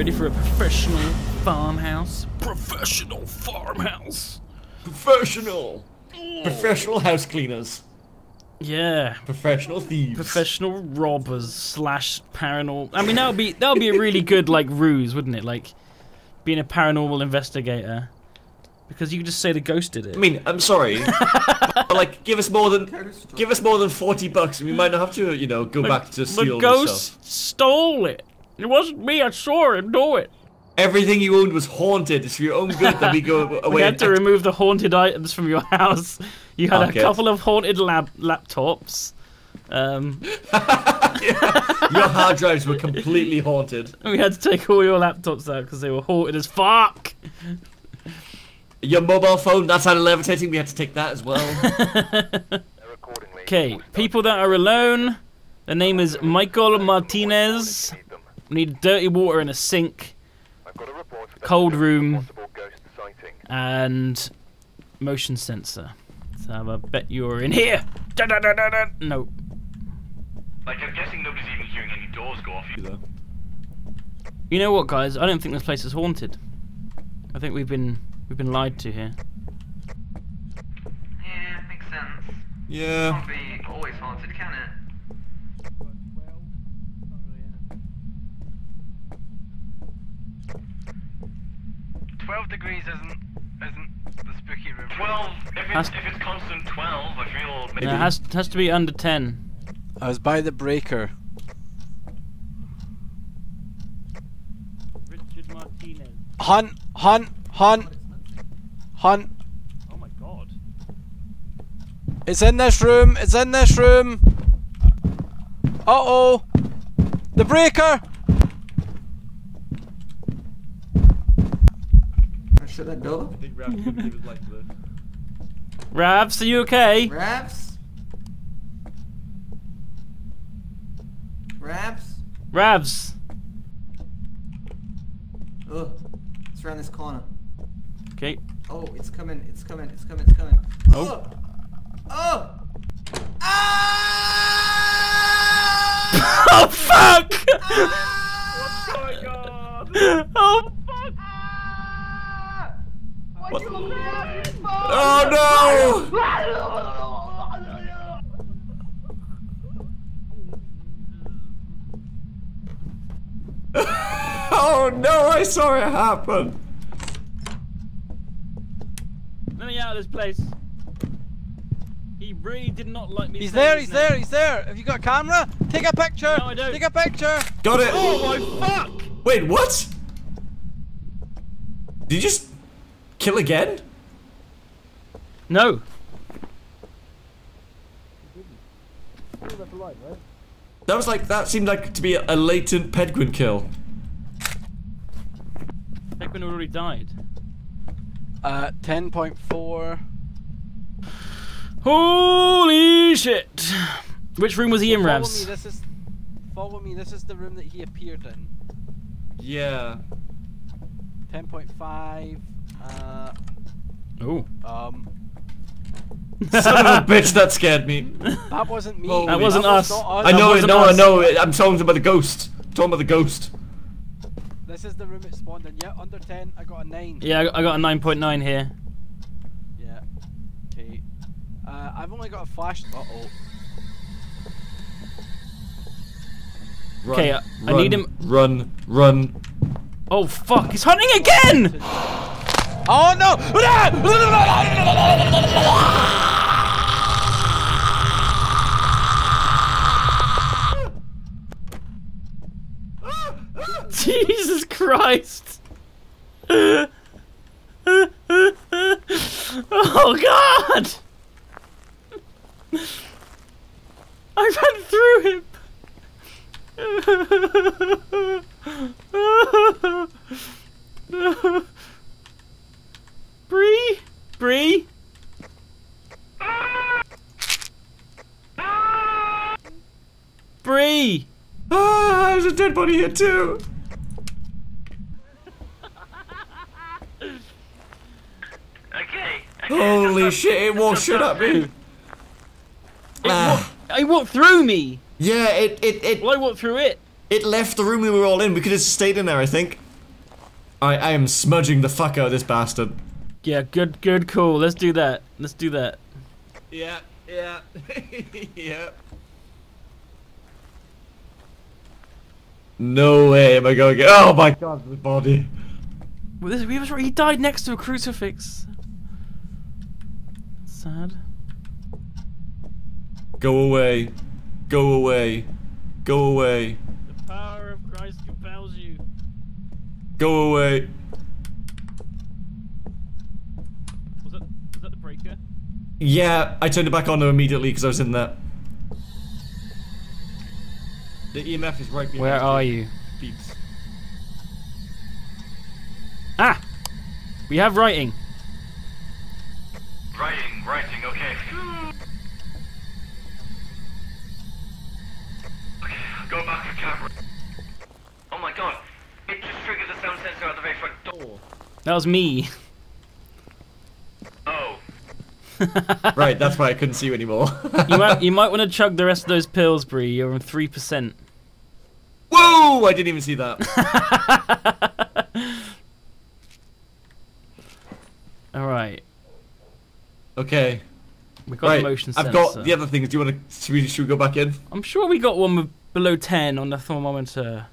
ready for a professional farmhouse? Professional farmhouse. Professional. Professional house cleaners. Yeah. Professional thieves. Professional robbers slash paranormal. I mean, that would be that would be a really good like ruse, wouldn't it? Like being a paranormal investigator, because you could just say the ghost did it. I mean, I'm sorry, but like, give us more than give us more than forty bucks, and we might not have to, you know, go back to steal the ghost stuff. stole it. It wasn't me. I saw him do it. Everything you owned was haunted. It's for your own good that we go away. We had to remove the haunted items from your house. You had Okay. a couple of haunted lab laptops. Um, your hard drives were completely haunted. we had to take all your laptops out because they were haunted as fuck. Your mobile phone, that's of levitating. We had to take that as well. Okay, people that are alone. The name is Michael Martinez. We need dirty water in a sink, cold room, and motion sensor. So I bet you're in here. Da, da, da, da, da. No. Like, I'm guessing nobody's even hearing any doors go off either. You know what, guys? I don't think this place is haunted. I think we've been we've been lied to here. Yeah, makes sense. yeah. Can't be always haunted, can it? Twelve degrees isn't isn't the spooky room. 12, if it's, if it's constant 12, I feel maybe. No, it has has to be under ten. I was by the breaker. Richard Martinez. Hunt, hunt, hunt, hunt. Oh my god. It's in this room. It's in this room. Uh oh. The breaker. Shut that door. think Rap could give his life to this. Ravs, are you okay? Ravs? Raps? Ravs. Ugh. It's around this corner. Okay. Oh, it's coming, it's coming, it's coming, it's coming. Oh! Oh! Ah! Oh fuck! Ah! Oh my god! oh fuck! Why'd you look me up? Oh no! oh no! I saw it happen. Let me out of this place. He really did not like me. He's there. He's name. there. He's there. Have you got a camera? Take a picture. No, I don't. Take a picture. Got it. Oh my fuck! Wait, what? Did you just kill again? No. That was like that seemed like to be a, a latent Pedguin kill. Pedguin already died. Uh, ten point four. Holy shit! Which room was he in, Follow me. This is. Follow me. This is the room that he appeared in. Yeah. Ten point five. Uh, Oh. um, Son of a bitch, that scared me. that wasn't me. That wasn't was us. I know it, wasn't no, I know it. I'm talking about the ghost. I'm talking about the ghost. This is the room it spawned in. Yeah, under ten. I got a nine. Yeah, I got- a 9.9 here. Yeah. Okay. Uh, I've only got a flash. Uh oh. Okay, I- I need him- Run, run. Oh fuck, he's hunting again! Oh no! Jesus Christ! oh god! I ran through him! Breeh? Breeh? Breeh! Ah, a here too. Okay. Holy shit, it walked shit at me. Ah. I walked through me! Yeah, it, it, it, Well, I walked through it. it left the room we were all in. We could have stayed in there, I think. I, I am smudging the fuck out of this bastard. Yeah, good, good, cool. Let's do that. Let's do that. Yeah, yeah, yeah. No way am I going to get. Oh my god, the body. Well, this, he was. He died next to a crucifix. Sad. Go away. Go away. Go away. The power of Christ compels you. Go away. Was that was that the breaker? Yeah, I turned it back on immediately because I was in there. The EMF is right behind Where are you? Beeps. Ah! We have writing. Writing, writing, okay. Okay, go back to camera. Oh my god, it just triggered the sound sensor at the very front door. That was me. Right, that's why I couldn't see you anymore. You might you might want to chug the rest of those pills, Breeh. You're on three percent. Whoa! I didn't even see that. All right. Okay. We got right. the motion I've got the other things. Do you want to? Should we, should we go back in? I'm sure we got one below ten on the thermometer.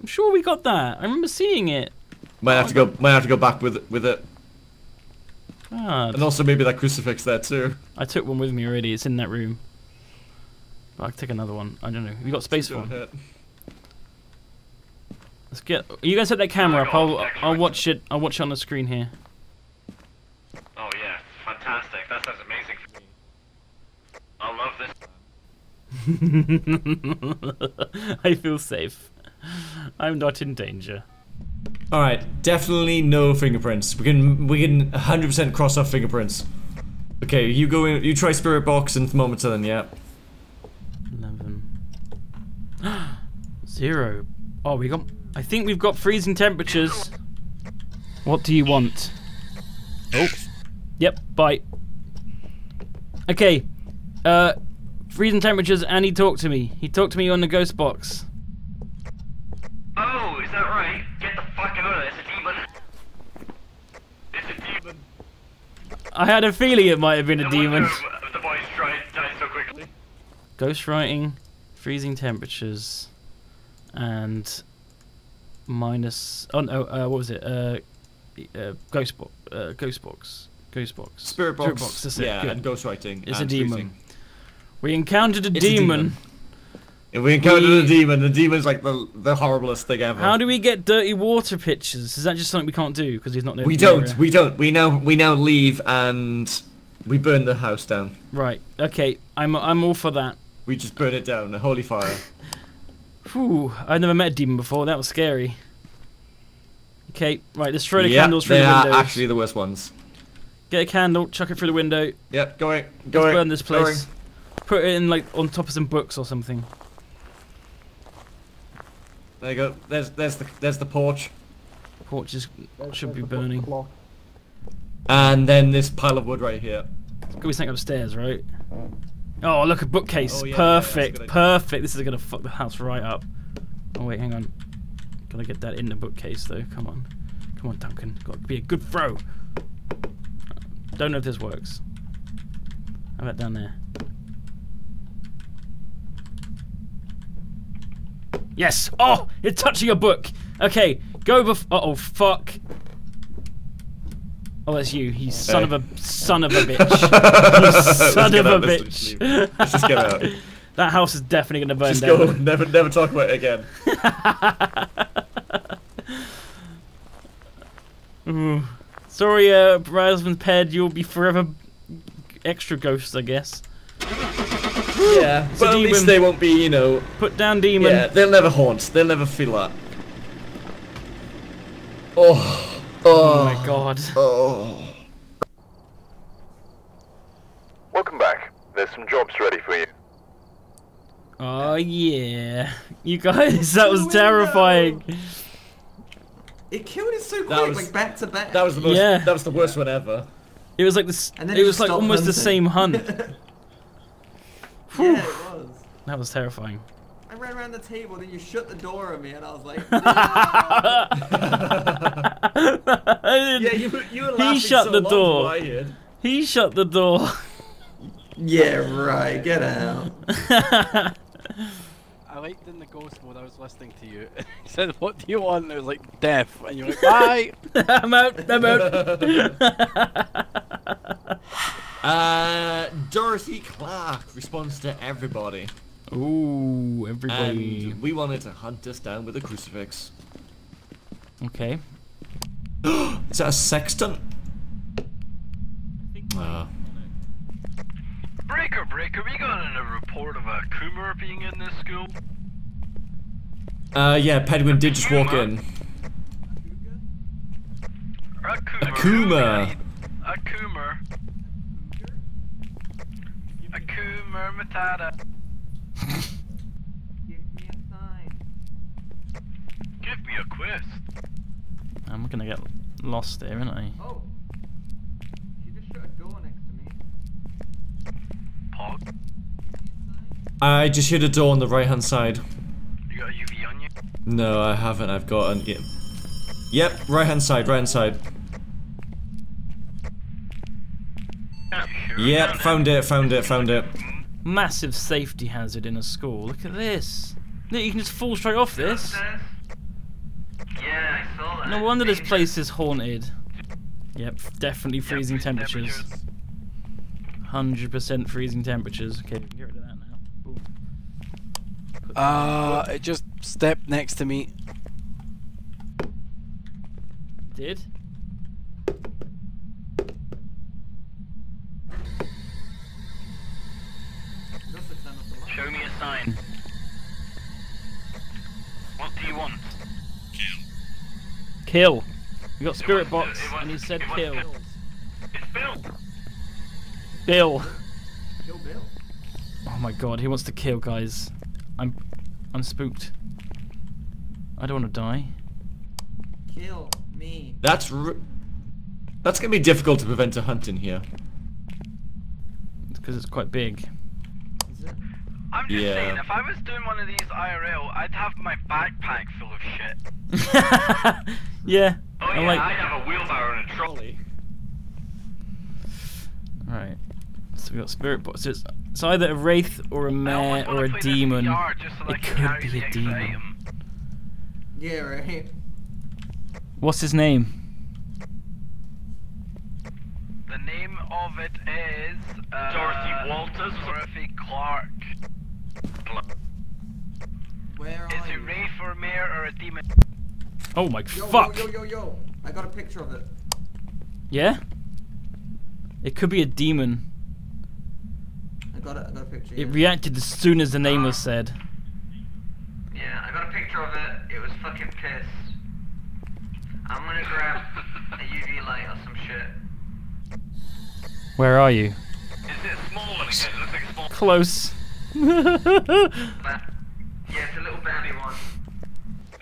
I'm sure we got that. I remember seeing it. Might have to go. Might have to go back with with it, God. and also maybe that crucifix there too. I took one with me already. It's in that room. But I'll take another one. I don't know. We got space for Don't one. Let's get. You guys set that camera up. I'll I'll watch it. I'll watch it on the screen here. oh yeah, fantastic. That sounds amazing. I love this. I feel safe. I'm not in danger. All right, definitely no fingerprints. We can we can 100% cross off fingerprints. Okay, you go in. You try spirit box and thermometer then. Yeah. Eleven. Zero. Oh, we got. I think we've got freezing temperatures. What do you want? Oh. Yep. Bye. Okay. Uh, freezing temperatures, and he talked to me. He talked to me on the ghost box. Oh, is that right? Get the fuck out of there, it's a demon. It's a demon. I had a feeling it might have been a demon. wonder The boys tried died so quickly. Ghostwriting, freezing temperatures, and minus. Oh no, uh, what was it? Uh, uh, ghost box. Uh, ghost box. Ghost box. Spirit box. that's it. yeah, Good. and ghostwriting. It's a demon. freezing. We encountered a It's a demon. If we encountered We- a demon, the demon's like the the horriblest thing ever. How do we get dirty water pictures? Is that just something we can't do because he's not there? we don't. We don't. We now we now leave and we burn the house down. Right. Okay. I'm I'm all for that. We just burn it down. A holy fire. Whew. I've never met a demon before. That was scary. Okay. Right. Let's throw the yeah, candles through they the are actually the worst ones. Get a candle. Chuck it through the window. Yep, going, Let's going. burn this going. place. Put it in like on top of some books or something. There you go. There's there's the there's the porch, Porches should be burning. and then this pile of wood right here. Could be something upstairs, right? Oh, look, a bookcase. Oh, yeah, yeah, that's a perfect, good idea. perfect. This is gonna fuck the house right up. Oh wait, hang on. Gotta get that in the bookcase though. Come on, come on, Duncan. Got to be a good throw. Don't know if this works. How about down there? Yes. Oh, it's touching a book. Okay, go bef- Uh oh, fuck. Oh, that's you. You son of a son of a bitch. You son of a out, let's bitch. Let's just get out. That house is definitely gonna burn Just down. go. Never never talk about it again. Ooh. Sorry, uh, Rasmus Ped, you'll be forever extra ghosts, I guess. Yeah, It's a but at least they won't be. You know. Put down demon. Yeah, they'll never haunt. They'll never feel that. Oh. Oh Oh. my god. Oh. Welcome back. There's some jobs ready for you. Oh yeah. You guys, that was terrifying. It killed it so quick, That was- like back to back. That was the most. Yeah. That was the worst one ever. It was like this. And then It it was like stopped almost the same hunt. yeah, it was. That was terrifying. I ran around the table, then you shut the door on me, and I was like, no! Yeah, you, were- you were He shut so the long door. to what I heard. He shut the door. Yeah, right. Get out. I liked in the ghost mode, I was listening to you. he said, What do you want? And it was like, Death. And you're like, Bye! I'm out. I'm out. Uh, Dorothy Clark responds to everybody. Ooh, everybody. And we wanted to hunt us down with a crucifix. Okay. Is that a sextant? Ah. Breaker, breaker, we got a report of a Coomer being in this school. Uh, yeah, Pedguin did just walk in. A Coomer. Akuma. A Coomer. A Coomer Matata. Give me a sign. Give me a quest. I'm gonna get lost here, aren't I? Oh. She just shut a door next to me. Pog. I just hit a door on the right hand side. You got a UV on you? No, I haven't. I've got an. Yep, yep right hand side, right hand side. You sure Yep, found it, found it, found it. Massive safety hazard in a school. Look at this. Look, you can just fall straight off this. Yeah, I saw that. No wonder this place is haunted. Yep, definitely freezing temperatures. Hundred percent freezing temperatures. Okay, we can get rid of that now. Boom. Put that- Uh, it just stepped next to me. Did? You also turned off the light. Show me a sign. What do you want? Kill. Kill. We got spirit It box, wants- it and he said kill. Bill. It's Bill. Bill. Kill Bill. Oh my god, he wants to kill, guys. I'm, I'm spooked. I don't want to die. Kill me. That's that's gonna be difficult to prevent a hunt in here. It's because it's quite big. Is it? I'm just Yeah. saying, if I was doing one of these IRL, I'd have my backpack full of shit. yeah. Oh I yeah, like. I'd have a wheelbarrow and a trolley. Right. So we got spirit box. So it's, it's either a wraith or a mare or a demon. VR so It could be a demon. item. Yeah, right. What's his name? The name of it is uh, Dorothy Walters? Dorothy Clark. Where Is are it you? Wraith or Mare or a demon? Oh my Yo, fuck! yo, yo, yo, yo. I got a picture of it. Yeah. It could be a demon. I got it. I got a picture. It yeah. reacted as soon as the name was ah. said. Yeah, I got a picture of it. It was fucking pissed. I'm gonna grab a UV light or some shit. Where are you? Is it a small one again? It looks like a small. Close. But yeah, it's a little bounty one.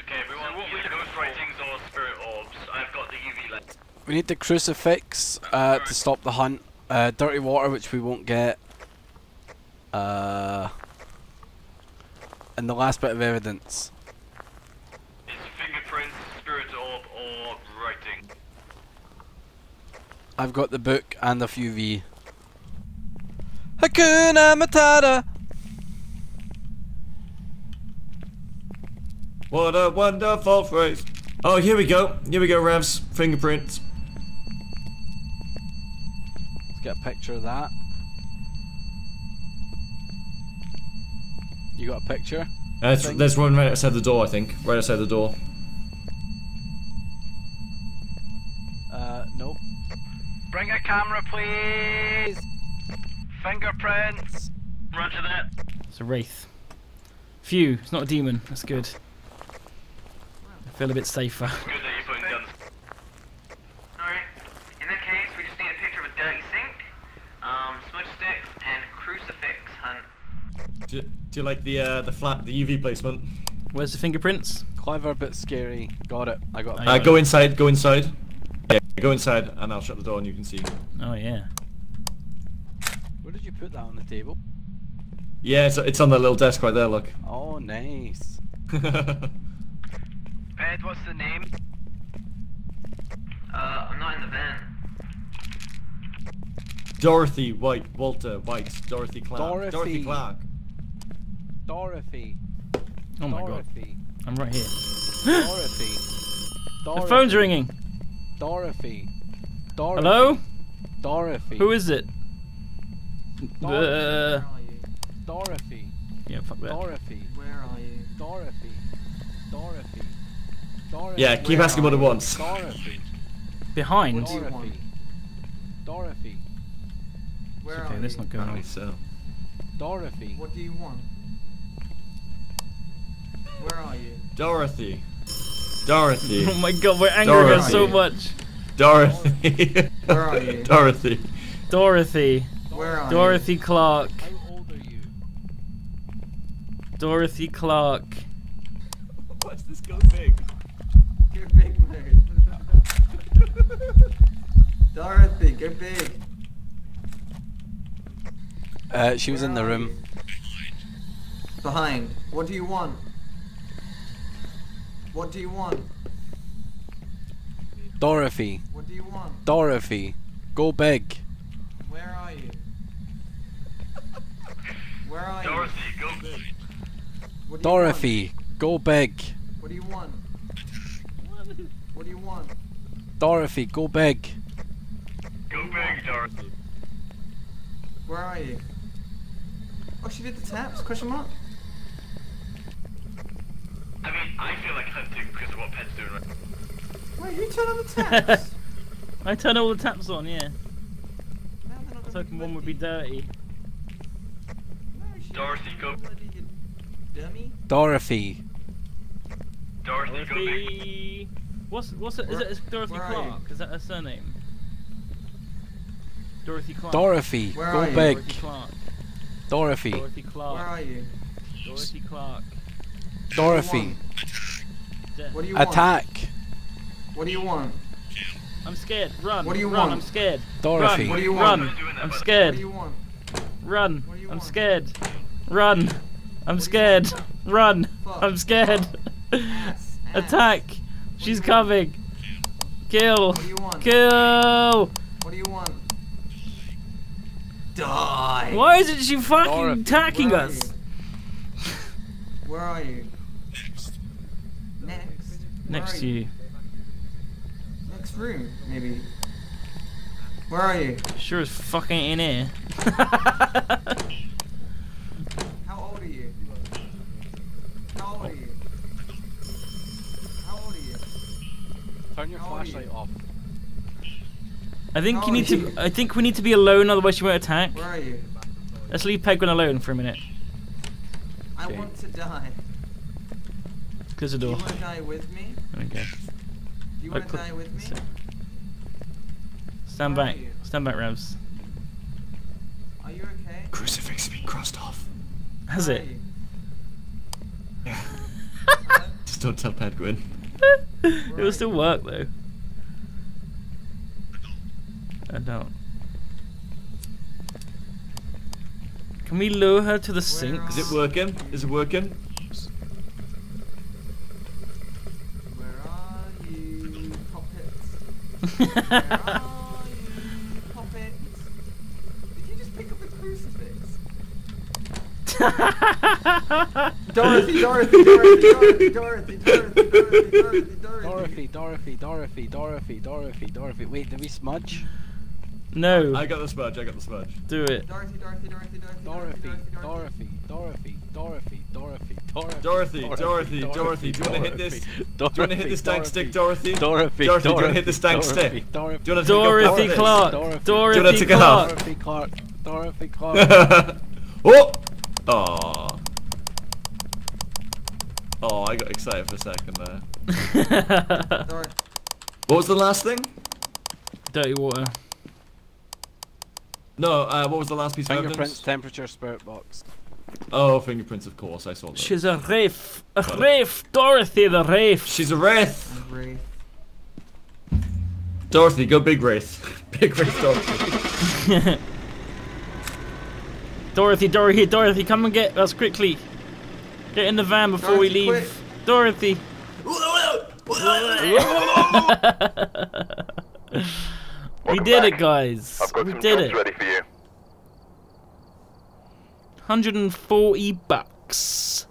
Okay, we want either ghost writings or spirit orbs. I've got the UV light. We need the crucifix uh, to stop the hunt. Uh, dirty water, which we won't get. Uh, and the last bit of evidence. It's fingerprints, spirit orb, or writing. I've got the book and the few V. Hakuna Matata. What a wonderful phrase. Oh, here we go. Here we go, Revs. Fingerprints. Let's get a picture of that. You got a picture? Uh, it's- there's one right outside the door, I think. Right outside the door. Uh, nope. Bring a camera, please. Fingerprints. Roger that. It's a wraith. Phew, it's not a demon. That's good. I feel a bit safer. Good that you're putting guns. Alright. In that case, we just need a picture of a dirty sink, um, smudge sticks, and crucifix hunt. Do, do you like the uh, the flat the UV placement? Where's the fingerprints? Clever but scary. Got it. I got. I Uh, go inside. Go inside. Yeah, go inside, and I'll shut the door, and you can see. Oh yeah. Where did you put that on the table? Yeah, it's it's on the little desk right there. Look. Oh, nice. Ed, what's the name? Uh, I'm not in the van. Dorothy White, Walter White, Dorothy Clark. Dorothy. Dorothy Clark. Dorothy. Oh my god. Dorothy. I'm right here. Dorothy. The phone's ringing. Dorothy. Dorothy. Hello? Dorothy. Who is it? Dorothy. Uh, Where are you? Dorothy. yeah, fuck that. Dorothy. Where are you? Dorothy. Dorothy. Dorothy. Yeah, keep Where asking what are it wants. Dorothy. Behind. What do you want? Dorothy. Dorothy. Where Okay, are that's you? not going Apparently on. so. Dorothy. What do you want? Where are you? Dorothy. Dorothy. Oh my god, we're angering her so Dorothy. much. Dorothy. Where are you? Dorothy. Dorothy. Where are Dorothy Clark. How old are you? Dorothy Clark. Watch this go big. you? Go big, mate. Dorothy, go big. Uh, she was in the room. you? Behind. What do you want? What do you want? Dorothy. What do you want? Dorothy. Go big. Where are you? Where are you? Dorothy, go big. What do you Dorothy. Go big. What do you want? What do you want? Dorothy. Go big. Go big, Dorothy. Where are you? Oh, she did the taps? Question mark? I mean, I feel like hunting because of what Pet's doing right now. Wait, who turned on the taps? I turned all the taps on, yeah. Now they're not I was hoping one would be dirty. No, Dorothy, didn't go- Dummy. Dorothy. Dorothy, go big. Dorothy. What's what's it? Is Where- it is Dorothy where? Clark? Is that her surname? Dorothy Clark. Dorothy. Where Go are you? Dorothy Clark. Dorothy. Dorothy Where Clark. are you? Dorothy Clark. Dorothy. What do you want? Attack. What do you want? I'm scared. Run. What do you Run. want? I'm scared. Dorothy. Run. What do you Run. want? I'm What scared. do you want? Run. What do you I'm scared. Run. I'm scared. Run. I'm scared. Ass, ass. Attack. do She's coming. Kill. What do you want? Kill. What do you want? Die. Why isn't she fucking Dorothy, attacking Where us? Where are you? Next. Where Next to you. Next room, maybe. Where are you? Sure as fucking in here. How old are you? How old are you? How old are you? Turn your How old are flashlight you? off. I think How you need are to. you? I think we need to be alone, otherwise she won't attack. Where are you? Let's leave Pedguin alone for a minute. I Okay. want to die. Close the door. Do you want to die with me? There we go. Do you oh, want to die with me? so- Stand Where back. Stand back, Revs. Are you okay? Crucifix has been crossed off. Has Where it? Yeah. Just don't tell Pedguin. it will still work though. I don't. Can we lure her to the sink? Is it working? Is it working? Where are you, puppets? Where are you, puppets? Did you just pick up the crucifix? Dorothy, Dorothy, Dorothy, Dorothy, Dorothy, Dorothy, Dorothy, Dorothy, Dorothy, Dorothy, Dorothy, Dorothy, Dorothy, Dorothy. Wait, did we smudge? No. I got the smudge, I got the smudge. Do it. Dorothy, Dorothy, Dorothy, Dorothy, Dorothy, Dorothy, Dorothy, Dorothy, Dorothy, Dorothy. Dorothy, Dorothy, Dorothy, do you wanna hit this? Do you wanna hit this stank stick, Dorothy? Dorothy, Dorothy, do you wanna hit the stank Dorothy, stick? Dorothy, Do you wanna take a Dorothy puff of Clark. Dorothy. Do you wanna Dorothy take a half? Clark. Dorothy Clark. Dorothy this? Clark. oh! Oh. Oh, I got excited for a second there. Dorothy. What was the last thing? Dirty water. No, uh, what was the last piece of evidence? Fingerprints, temperature, spirit box. Oh, fingerprints, of course, I saw that. She's a wraith. A wraith. Dorothy the wraith. She's a wraith! I'm Wraith. Dorothy, go big wraith. big wraith, Dorothy. Dorothy, Dorothy, Dorothy, come and get us quickly. Get in the van before we leave. quick. Dorothy. Welcome did back. it, guys. I've got We some did jobs it. ready for you. 140 bucks.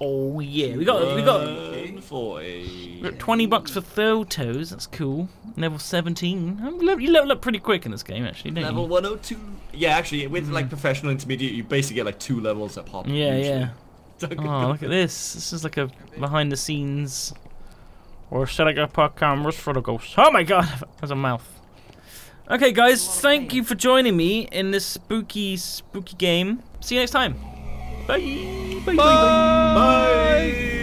Oh yeah, we got we got, we 40. got 20 bucks for throw toes. That's cool. Level 17. Um, You level up pretty quick in this game, actually, don't Level you? 102. Yeah, actually, with like professional intermediate, you basically get like two levels at pop. Yeah, usually. yeah. Oh, look at this. This is like a behind the scenes. Or setting up our cameras for the ghost. Oh my god, there's a mouth. Okay, guys, thank you for joining me in this spooky, spooky game. See you next time. Bye. Bye. Bye. bye. Bye.